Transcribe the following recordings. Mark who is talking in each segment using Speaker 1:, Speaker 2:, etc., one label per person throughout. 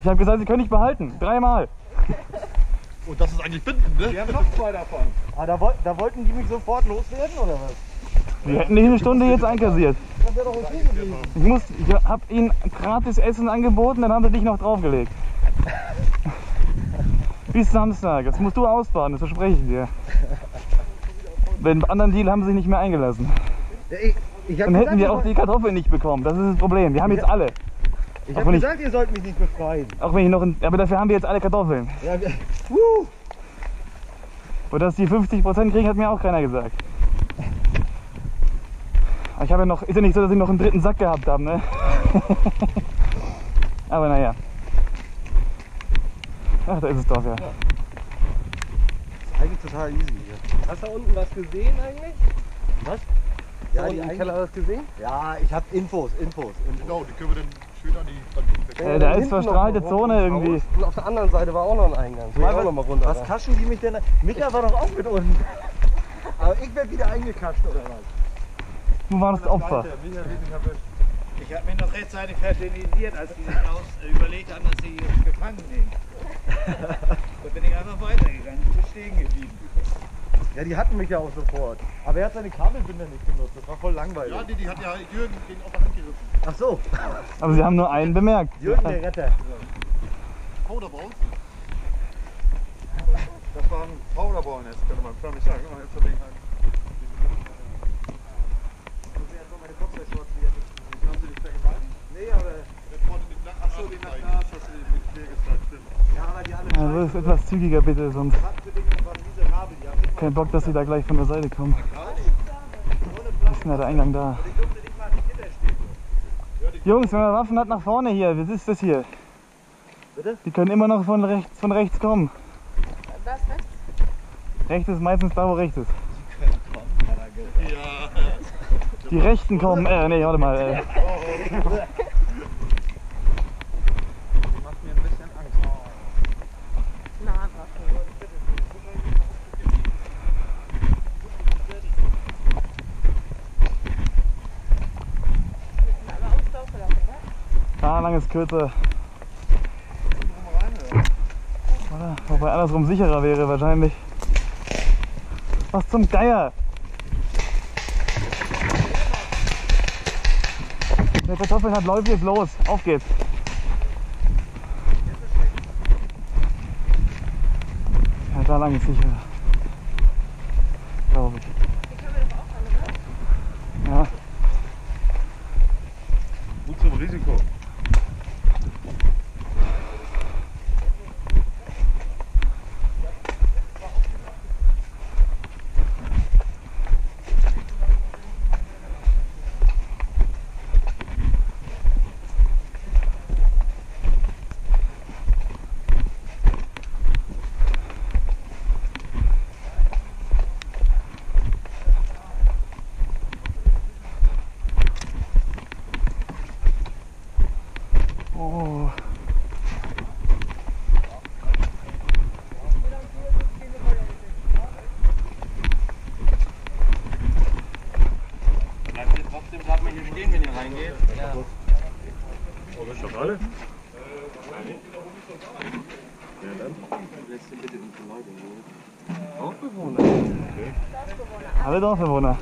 Speaker 1: Ich habe gesagt, sie können nicht behalten. Dreimal.
Speaker 2: Und das ist eigentlich bindend, ne?
Speaker 3: Wir haben noch zwei davon. Ah, da, woll- da wollten die mich sofort loswerden oder was?
Speaker 1: Wir hätten nicht eine Stunde jetzt einkassiert.
Speaker 3: Das wäre doch okay gewesen.
Speaker 1: Ich, muss, ich habe ihnen gratis Essen angeboten, dann haben sie dich noch draufgelegt. Bis Samstag. Das musst du ausbaden, das verspreche ich dir. Den anderen Deal haben sie sich nicht mehr eingelassen.
Speaker 3: Ja, ich ich habe
Speaker 1: Dann
Speaker 3: gesagt,
Speaker 1: hätten wir auch die Kartoffeln nicht bekommen. Das ist das Problem. Wir haben jetzt alle.
Speaker 3: Ich
Speaker 1: auch
Speaker 3: hab
Speaker 1: wenn ich-
Speaker 3: gesagt, ihr sollt mich nicht befreien.
Speaker 1: Auch wenn ich noch ein, aber dafür haben wir jetzt alle Kartoffeln.
Speaker 3: Ja, wir!
Speaker 1: Und dass die 50% kriegen, hat mir auch keiner gesagt. Aber ich habe ja noch, ist ja nicht so, dass ich noch einen dritten Sack gehabt habe, ne? Aber naja. Ach, da ist es doch, ja.
Speaker 3: ist eigentlich total easy hier.
Speaker 4: Hast du da unten was gesehen eigentlich?
Speaker 3: Was?
Speaker 4: Ja,
Speaker 3: Ja,
Speaker 4: unten
Speaker 3: die
Speaker 4: im Keller was gesehen?
Speaker 3: Ja, ich habe Infos, Infos, Infos.
Speaker 2: Genau, die können wir dann die
Speaker 1: Äh, da ist verstrahlte Zone irgendwie.
Speaker 4: Und auf der anderen Seite war auch noch ein Eingang. Will ich auch noch mal runter.
Speaker 3: Was kaschen die mich denn? Micha war doch auch mit unten. Aber ich werde wieder eingekascht oder was?
Speaker 1: Du warst Opfer.
Speaker 5: Ich habe mich noch rechtzeitig fertilisiert, als die sich aus, überlegt haben, dass sie gefangen nehmen. da bin ich einfach weitergegangen, bin stehen geblieben.
Speaker 3: Ja, die hatten mich ja auch sofort. Aber er hat seine Kabelbinder nicht genutzt. Das war voll langweilig.
Speaker 2: Ja, die, die hat ja Jürgen den auf der Hand gerissen.
Speaker 3: Ach so,
Speaker 1: Aber sie haben nur einen bemerkt.
Speaker 3: Jürgen der Retter.
Speaker 2: Powderball. Das war ein Powderball-Nest, könnte man förmlich sagen. Jetzt gehalten?
Speaker 3: Nee, aber,
Speaker 2: Jetzt vorne den Nacken. Achso, den Nacken hast du den mit dir gezeigt, stimmt.
Speaker 3: ja, aber die alle
Speaker 1: Ja, das ist etwas zügiger bitte, sonst
Speaker 3: Startbedingungen waren miserabel. Die haben nicht
Speaker 1: kein Bock, dass sie da gleich von der Seite kommen. Ist denn da der Eingang da? Jungs, wenn man Waffen hat, nach vorne hier. Was ist das hier?
Speaker 3: Bitte?
Speaker 1: Die können immer noch von rechts, von rechts kommen.
Speaker 6: Was rechts?
Speaker 1: Rechts ist meistens da, wo rechts ist.
Speaker 2: Ja.
Speaker 1: Die Rechten kommen. Äh, nee, warte mal. Äh.
Speaker 4: macht mir ein bisschen Angst.
Speaker 6: Na, Waffe. Aber Auslauf oder was?
Speaker 1: Da lang ist kürzer. Oder? Wobei andersrum sicherer wäre wahrscheinlich. Was zum Geier? Wer Kartoffeln hat, läuft jetzt los. Auf geht's. Ja, da lang ist sicherer. Glaube ich. Ja.
Speaker 2: Gut zum Risiko.
Speaker 1: Oh.
Speaker 4: Bleibt ihr trotzdem gerade mal hier stehen, wenn ihr reingeht? Ja.
Speaker 2: Oh, das ist doch alle.
Speaker 4: Lässt ihr bitte die Leute in Ruhe. Hausbewohner.
Speaker 1: Alle Dorfbewohner.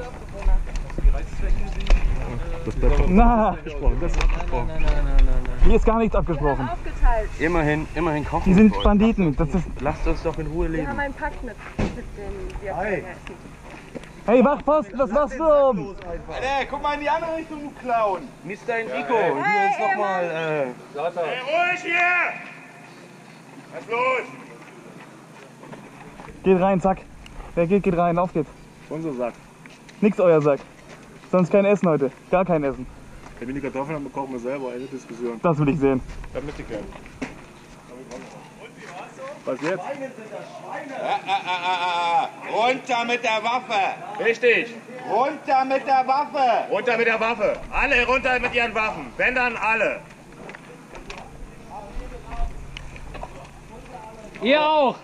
Speaker 2: Das bleibt
Speaker 1: Na,
Speaker 2: abgesprochen. Das ist abgesprochen.
Speaker 4: Nein, nein, nein, nein, nein.
Speaker 1: hier ist gar nichts abgesprochen.
Speaker 6: Aufgeteilt.
Speaker 4: Immerhin, immerhin kochen
Speaker 1: Die sind
Speaker 4: wir.
Speaker 1: Banditen. Das ist.
Speaker 4: Lasst uns doch in Ruhe
Speaker 6: Wir
Speaker 4: leben.
Speaker 6: haben einen Pakt mit, mit den Vietnamesen.
Speaker 1: Hey, Wachposten, was machst du oben?
Speaker 5: Alter, guck mal in die andere Richtung, du Clown.
Speaker 4: Mr. Enrico, hier ist nochmal. Äh,
Speaker 5: Hey, ruhig hier! Was ist los?
Speaker 1: Geht rein, zack. Wer geht, geht rein. Auf geht's.
Speaker 2: Unser Sack.
Speaker 1: Nix euer Sack. Sonst kein Essen heute. Gar kein Essen.
Speaker 2: Wenn wir die Kartoffeln haben, bekochen wir selber eine Diskussion.
Speaker 1: Das will ich sehen.
Speaker 2: Damit die kennen. Was jetzt?
Speaker 5: Ah, ah, ah, ah, ah. Runter mit der Waffe! Richtig! Runter mit der Waffe!
Speaker 7: Runter mit der Waffe. Alle runter mit ihren Waffen. Wenn dann alle.
Speaker 4: ihr auch!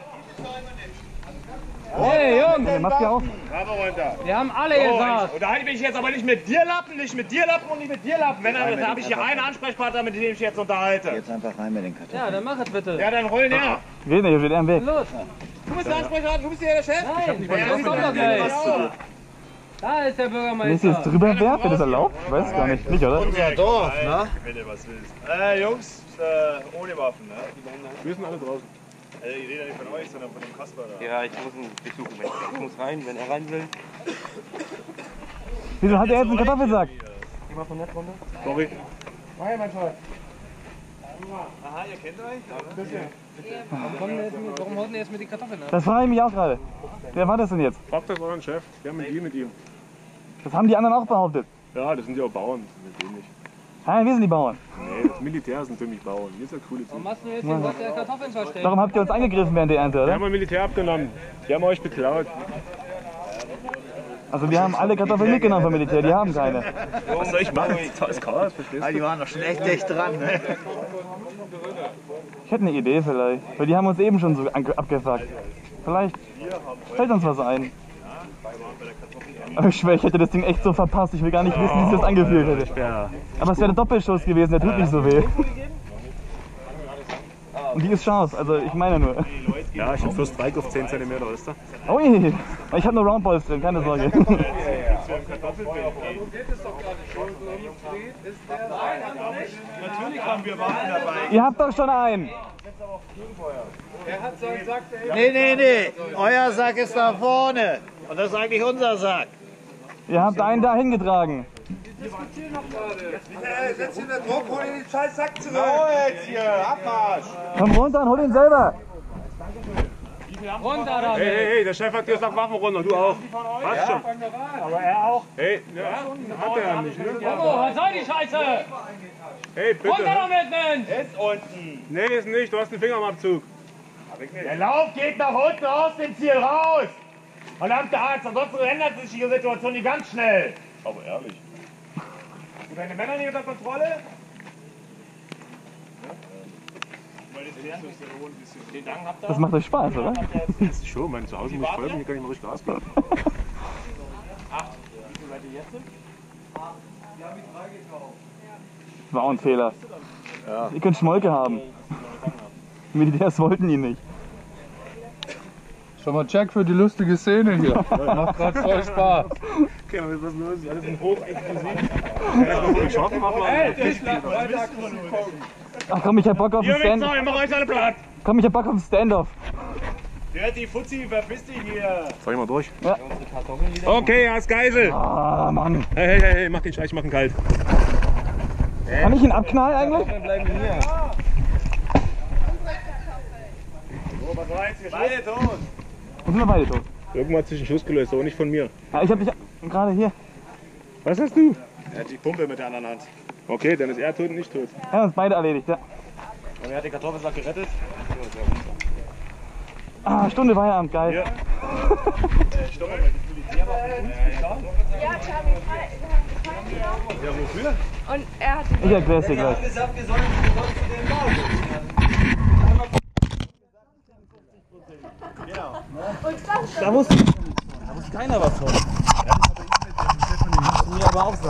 Speaker 8: Hey Jungs,
Speaker 1: Die Maske auf.
Speaker 7: Bravo runter.
Speaker 8: wir haben alle
Speaker 7: So,
Speaker 8: gesagt.
Speaker 7: ich unterhalte mich jetzt aber nicht mit dir Lappen, nicht mit dir Lappen und nicht mit dir Lappen. Wenn dann habe ich hier einen Ansprechpartner, mit dem ich mich jetzt unterhalte.
Speaker 3: Jetzt einfach rein mit den Kartoffeln.
Speaker 8: Ja, dann mach es bitte.
Speaker 7: Ja, dann roll näher.
Speaker 1: Geht nicht, steht er im Weg.
Speaker 8: Los.
Speaker 7: Du bist der Ansprechpartner, du bist hier der Chef.
Speaker 8: Nein,
Speaker 7: Ja,
Speaker 8: das kommt doch gleich. Da ist der
Speaker 1: Wenn ich jetzt
Speaker 8: Bürgermeister.
Speaker 1: drüber werfe, wird das erlaubt? Ich weiß gar nicht. Nicht, oder?
Speaker 3: Unser Dorf, ne?
Speaker 2: Wenn ihr was willst. Äh, Jungs, äh, ohne Waffen, ne? Wir sind alle draußen. Also, ich rede nicht von euch, sondern von dem Kasper da.
Speaker 4: Ja, ich muss ihn besuchen. Ich muss rein, wenn er rein will.
Speaker 1: Wieso hat er jetzt einen Kartoffelsack?
Speaker 4: Geh mal von nett runter.
Speaker 2: Sorry.
Speaker 5: Aha, ihr kennt euch?
Speaker 8: Der jetzt mit, warum haut der jetzt mit den Kartoffeln ab?
Speaker 1: Das frage ich mich auch gerade. Wer war das denn jetzt?
Speaker 2: Fragt doch euren Chef. Wir haben einen Deal mit ihm.
Speaker 1: Das haben die anderen auch behauptet.
Speaker 2: Ja, das sind ja auch Bauern. Mit denen nicht.
Speaker 1: Nein, wir sind die Bauern.
Speaker 2: Nee, das Militär sind für mich Bauern. Wir sind ja coole
Speaker 8: Warum machst du jetzt den Gott der Kartoffeln versteckt?
Speaker 1: Darum habt ihr uns angegriffen während der Ernte,
Speaker 2: Wir
Speaker 1: oder?
Speaker 2: haben ein Militär abgenommen. Die haben euch beklaut.
Speaker 1: Also wir haben alle Kartoffeln mitgenommen vom Militär, die haben keine.
Speaker 2: Was soll ich machen? Das ist Chaos, verstehst
Speaker 3: Ah, die waren doch schon echt dicht dran, ne?
Speaker 1: Ich hätte eine Idee vielleicht. Weil die haben uns eben schon so abgefuckt. Vielleicht fällt uns was ein. Aber ich schwöre, ich hätte das Ding echt so verpasst. Ich will gar nicht wissen, wie sich das angefühlt hätte. Aber es wäre der Doppelschuss gewesen, der tut nicht so weh. Und die ist Chance, also ich meine nur.
Speaker 2: Ja, ich hab Fürst Strike auf 10 cm, ist da?
Speaker 1: Ui, ich habe nur Roundballs drin, keine Sorge.
Speaker 5: Natürlich haben wir Waffen dabei.
Speaker 1: Ihr habt doch schon einen.
Speaker 5: Nee, nee, nee. Euer Sack ist da vorne. Und das ist eigentlich unser Sack.
Speaker 1: Ihr habt einen da hingetragen.
Speaker 7: Setz dir den Druck, hol den scheiß Sack zurück.
Speaker 2: jetzt hier, Abmarsch!
Speaker 1: Komm runter und hol ihn selber.
Speaker 8: Runter
Speaker 2: Hey,
Speaker 8: damit.
Speaker 2: hey, hey, der Chef hat dir gesagt, Waffen runter, du auch. Passt schon. Aber er auch. Hey, ja, hat er ja nicht, ne?
Speaker 8: Oh, was soll die Scheiße?
Speaker 2: Hey,
Speaker 8: Runter
Speaker 2: bitte.
Speaker 8: damit, Mensch!
Speaker 7: Ist unten.
Speaker 2: Nee, ist nicht, du hast einen Finger am Abzug.
Speaker 7: Der Lauf geht nach unten aus dem Ziel raus. Verdammter Arzt, ansonsten ändert sich die Situation hier ganz schnell.
Speaker 2: Aber ehrlich.
Speaker 7: Und deine Männer nicht unter Kontrolle? Den Dank habt ihr.
Speaker 1: Das macht euch Spaß, oder?
Speaker 2: Das ist schon, mein Zuhause muss folgen, hier kann ich mal richtig Gas geben.
Speaker 1: War auch ein Fehler. Ihr könnt Schmolke haben. Die Militärs wollten ihn nicht.
Speaker 9: Schon mal Check für die lustige Szene hier. Macht gerade voll Spaß.
Speaker 2: Okay, aber was ist los? Alles ein hochexklusiv. Ja, ich schaffen machen wir.
Speaker 1: Ach komm, ich hab Bock auf
Speaker 7: Wichser,
Speaker 1: Stand.
Speaker 7: ich mach euch alle platt.
Speaker 1: Komm, ich hab Bock auf einen Standoff.
Speaker 7: Dirty Fuzzi, verpiss dich hier.
Speaker 2: Ich mal durch?
Speaker 1: Ja.
Speaker 2: Okay, als Geisel.
Speaker 1: Ah, Mann.
Speaker 2: Hey, hey, hey, hey, mach den Scheiß, ich mach ihn kalt.
Speaker 1: Kann ich ihn abknallen eigentlich?
Speaker 7: So, was war jetzt hier Beide tot.
Speaker 1: Dann sind wir beide tot.
Speaker 2: Irgendwo hat sich ein Schuss gelöst, aber nicht von mir.
Speaker 1: Ja, ich hab dich gerade hier.
Speaker 2: Was hast du?
Speaker 7: Er hat die Pumpe mit der anderen Hand.
Speaker 2: Okay, dann ist er tot und nicht tot.
Speaker 1: Wir haben uns beide erledigt, ja.
Speaker 7: Und er hat den Kartoffelsack gerettet.
Speaker 1: Ah, Stunde Feierabend, geil.
Speaker 6: Ja, Charlie, frei. Ja, wofür? Und er hat
Speaker 1: Ich erklär's dir gleich.
Speaker 3: gesagt, wir sollen, wir sollen zu dem Bau.
Speaker 1: Da wusste, da wusste keiner was von. Das musst du mir aber auch sagen.